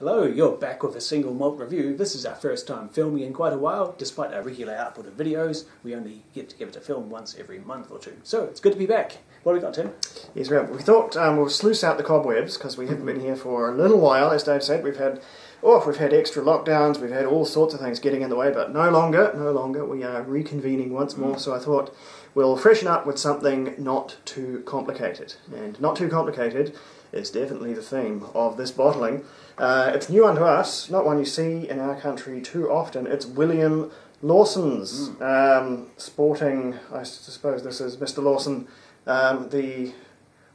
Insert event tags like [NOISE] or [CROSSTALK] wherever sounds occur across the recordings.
Hello, you're back with a single malt review. This is our first time filming in quite a while. Despite our regular output of videos, we only get to give it a film once every month or two. So it's good to be back. What have we got, Tim? Yes, we have. We thought um, we'll sluice out the cobwebs because we haven't been here for a little while, as Dave said. We've had, oh, we've had extra lockdowns, we've had all sorts of things getting in the way, but no longer, no longer. We are reconvening once more. So I thought we'll freshen up with something not too complicated, and not too complicated is definitely the theme of this bottling. Uh, it's new unto us, not one you see in our country too often. It's William Lawson's, um, sporting. I suppose this is Mr. Lawson, um, the,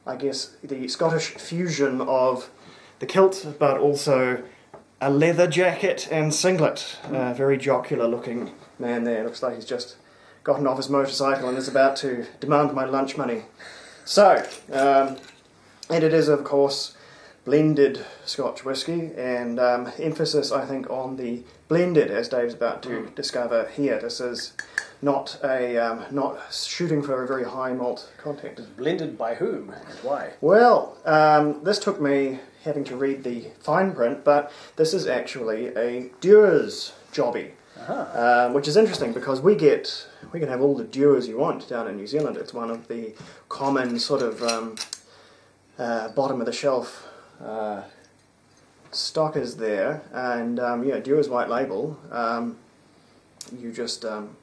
I guess the Scottish fusion of the kilt, but also a leather jacket and singlet. Uh, very jocular looking man there. Looks like he's just gotten off his motorcycle and is about to demand my lunch money. So, um, and it is, of course, blended Scotch whisky, and um, emphasis, I think, on the blended, as Dave's about to discover here. This is not a um, not shooting for a very high malt content. It's Blended by whom and why? Well, um, this took me having to read the fine print, but this is actually a Dewar's jobby. Um, which is interesting because we get we can have all the Dewar's you want down in New Zealand. It's one of the common sort of um, uh, bottom of the shelf uh, is there, and um, yeah, Dewar's white label. Um, you just um,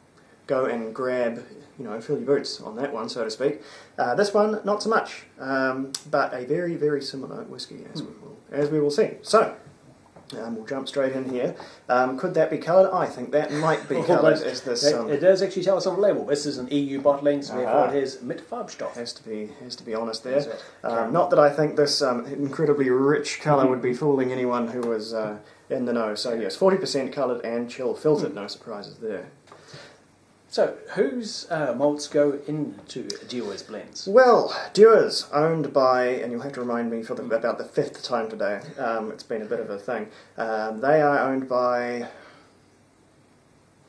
go and grab, you know, fill your boots on that one, so to speak. Uh, this one, not so much, um, but a very, very similar whiskey, as we will, as we will see. So. Um, we'll jump straight in here. Um, could that be coloured? I think that might be coloured. As this it, um, it does actually tell us on the label. This is an EU bottling, so therefore Ah. it is mit Farbstoff. has to be has to be honest there. Um, not that I think this um, incredibly rich colour would be fooling anyone who was uh, in the know. So yes, forty percent coloured and chill filtered. No surprises there. So, whose uh, malts go into Dewar's blends? Well, Dewar's owned by, and you'll have to remind me for the, about the fifth time today. Um, it's been a bit of a thing. Um, they are owned by.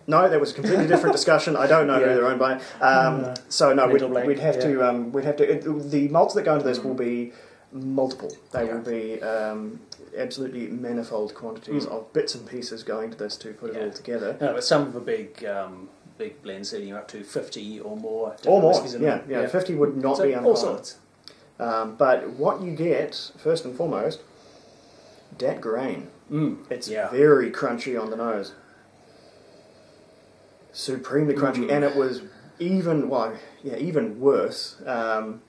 No, that was a completely different [LAUGHS] discussion. I don't know Yeah. who they're owned by. Um, so no, we'd, we'd have yeah. to. Um, we'd have to. It, the malts that go into this will be multiple. They Yeah. will be um, absolutely manifold quantities Mm. of bits and pieces going to this to put it all together. No, but some of the big, um, big blends leading up to 50 or more. Or more, in yeah, yeah, Fifty would not so be all uncommon. sorts. Um, but what you get, first and foremost, that grain. Mm, It's yeah. very crunchy on the nose. Supremely crunchy, Mm. and it was even, well, yeah, even worse um,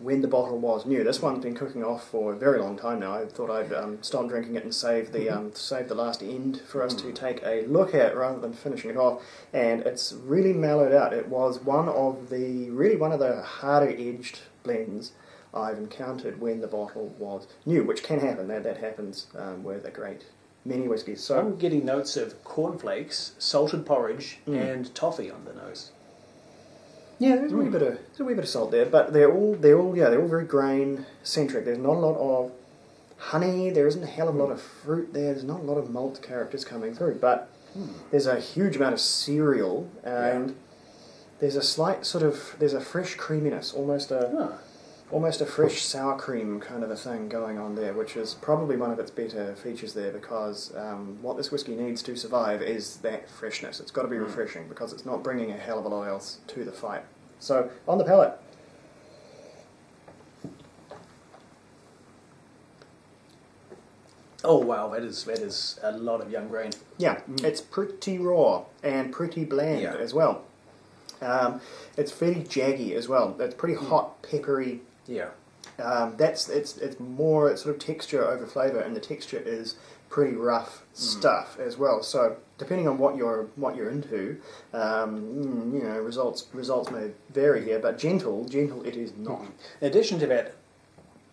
when the bottle was new. This one's been cooking off for a very long time now. I thought I'd um, stop drinking it and save the um, save the last end for us to take a look at rather than finishing it off. And it's really mellowed out. It was one of the really one of the harder edged blends I've encountered when the bottle was new, which can happen. That that happens um, with a great many whiskies. So I'm getting notes of cornflakes, salted porridge, Mm. and toffee on the nose. Yeah, there's a wee bit of there's a wee bit of salt there, but they're all they're all yeah they're all very grain centric. There's not a lot of honey. There isn't a hell of a lot of fruit there. There's not a lot of malt characters coming through, but there's a huge amount of cereal and. There's a slight sort of there's a fresh creaminess, almost a. almost a fresh sour cream kind of a thing going on there, which is probably one of its better features there because um, what this whiskey needs to survive is that freshness. It's got to be refreshing because it's not bringing a hell of a lot else to the fight. So, on the palate. Oh wow, that is that is a lot of young grain. Yeah, it's pretty raw and pretty bland Yeah. as well. Um, it's fairly jaggy as well. It's pretty hot, peppery. Yeah. Um, that's it's it's more sort of texture over flavour, and the texture is pretty rough stuff as well. So depending on what you're what you're into, um, mm, you know, results results may vary here. But gentle, gentle it is not. In addition to that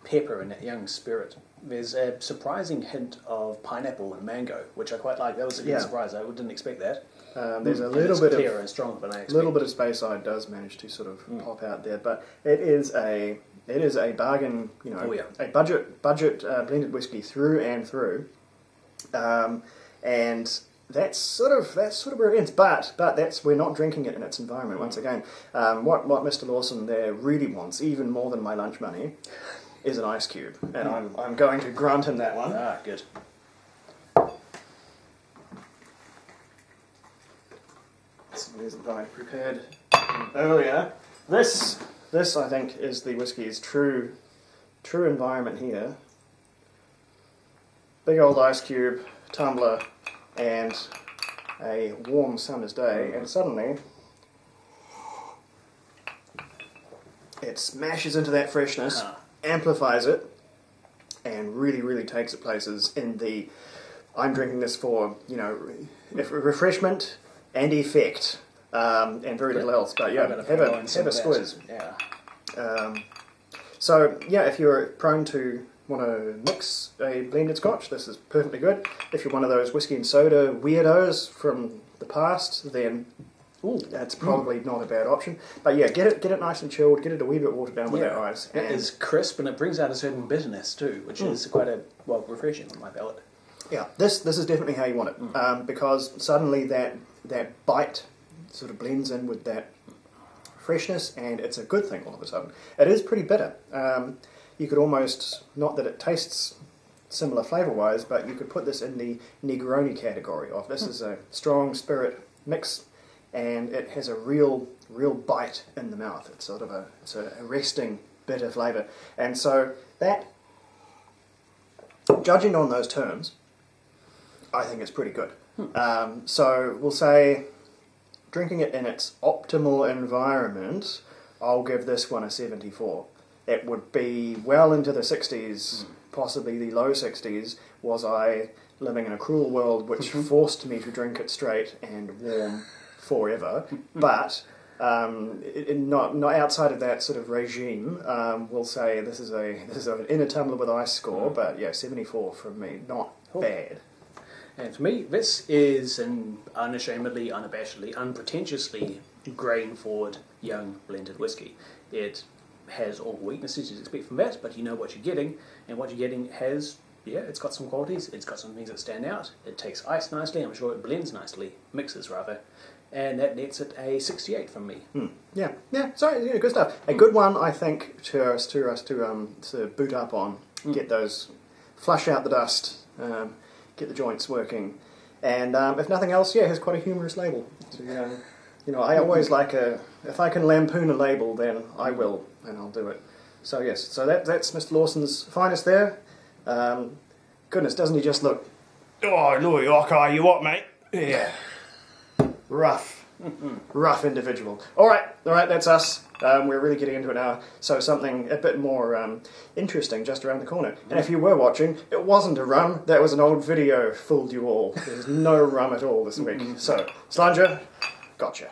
pepper and that young spirit, there's a surprising hint of pineapple and mango, which I quite like. That was a good Yeah. surprise. I didn't expect that. Um, there's a little bit of and stronger than I expected. little bit of Speyside does manage to sort of pop out there, but it is a it is a bargain, you know, oh, yeah. a budget budget uh, blended whiskey through and through, um, and that's sort of that's sort of where it ends. But but that's we're not drinking it in its environment once mm. again. Um, what what Mr. Lawson there really wants, even more than my lunch money, is an ice cube, and. I'm mm. I'm going to grant him that one. Ah, good. As I prepared earlier, this this I think is the whiskey's true, true environment here. Big old ice cube, tumbler, and a warm summer's day, and suddenly it smashes into that freshness, Ah. amplifies it, and really, really takes it places in the. I'm drinking this for you know if refreshment and effect, um, and very little else. But yeah, have a have a squiz. Yeah. Um, so yeah, if you're prone to want to mix a blended scotch, this is perfectly good. If you're one of those whiskey and soda weirdos from the past, then Ooh. that's probably not a bad option. But yeah, get it get it nice and chilled, get it a wee bit watered down with that ice. It is crisp and it brings out a certain bitterness too, which Hmm. is quite a well refreshing on my palate. Yeah, this this is definitely how you want it um, because suddenly that that bite sort of blends in with that freshness, and it's a good thing all of a sudden. It is pretty bitter. Um, you could almost not that it tastes similar flavour wise, but you could put this in the Negroni category of this is a strong spirit mix, and it has a real real bite in the mouth. It's sort of a it's a arresting bitter flavour, and so that judging on those terms, I think it's pretty good. Um, so we'll say, drinking it in its optimal environment, I'll give this one a 74. It would be well into the 60s, possibly the low 60s, was I living in a cruel world which [LAUGHS] forced me to drink it straight and warm forever. [LAUGHS] but um, it, not not outside of that sort of regime, um, we'll say this is a this is an inner tumbler with ice score. But yeah, 74 from me, not Cool. bad. And for me, this is an unashamedly, unabashedly, unpretentiously grain forward young blended whiskey. It has all the weaknesses you'd expect from that, but you know what you're getting, and what you're getting has, yeah, it's got some qualities, it's got some things that stand out, it takes ice nicely, I'm sure it blends nicely, mixes rather, and that nets it a 68 from me. Hmm. Yeah, yeah. So yeah, good stuff. A good one, I think, to us to us to um to boot up on, get those, flush out the dust, um, get the joints working, and um, if nothing else, yeah, it has quite a humorous label. So, um, you know, I always like a if I can lampoon a label, then I will, and I'll do it. So yes, so that that's Mr. Lawson's finest there. Um, goodness, doesn't he just look? Oh, Louis, okay, you what, mate? Yeah, rough [LAUGHS] rough individual. All right, all right, that's us. Um, we're really getting into it now. So something a bit more um, interesting just around the corner. And if you were watching, it wasn't a rum. That was an old video. Fooled you all. There's no rum at all this week. So, Slàinte, gotcha.